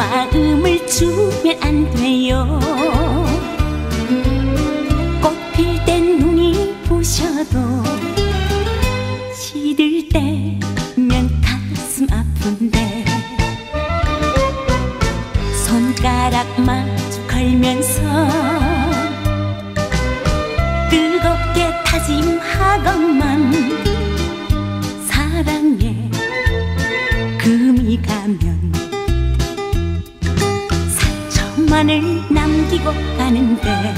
마음을 주면 안 돼요 걸면서 뜨겁게 다짐하건만 사랑에 금이 가면 상처만을 남기고 가는데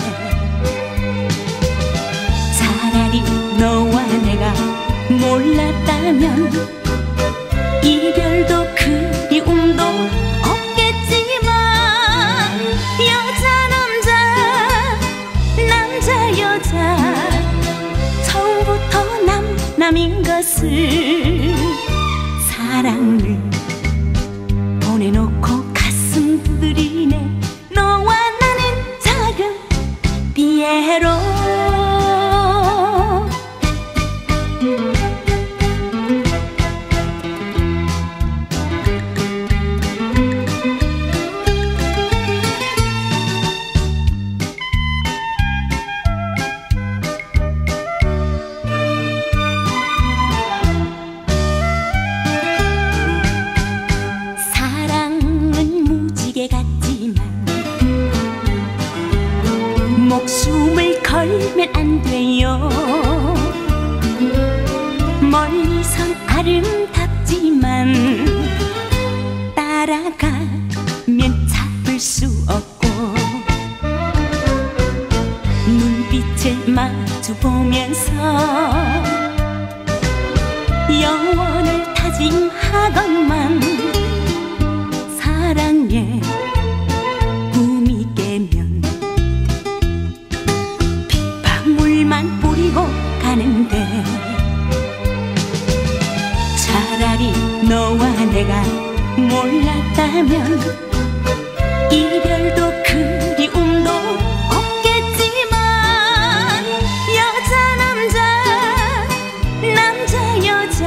차라리 너와 내가 몰랐다면 이별 것을 사랑을 목숨을 걸면 안 돼요. 멀리선 아름답지만 따라가면 잡을 수 없고 눈빛을 마주 보면서 영원을 다짐하건만 뿌리고 가는데 차라리 너와 내가 몰랐다면 이별도 그리움도 없겠지만 여자 남자 남자 여자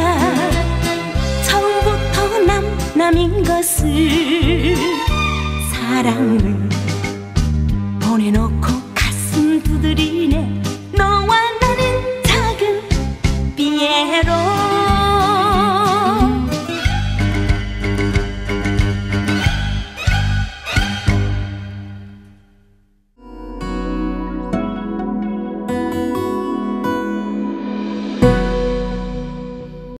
처음부터 남 남인 것을 사랑을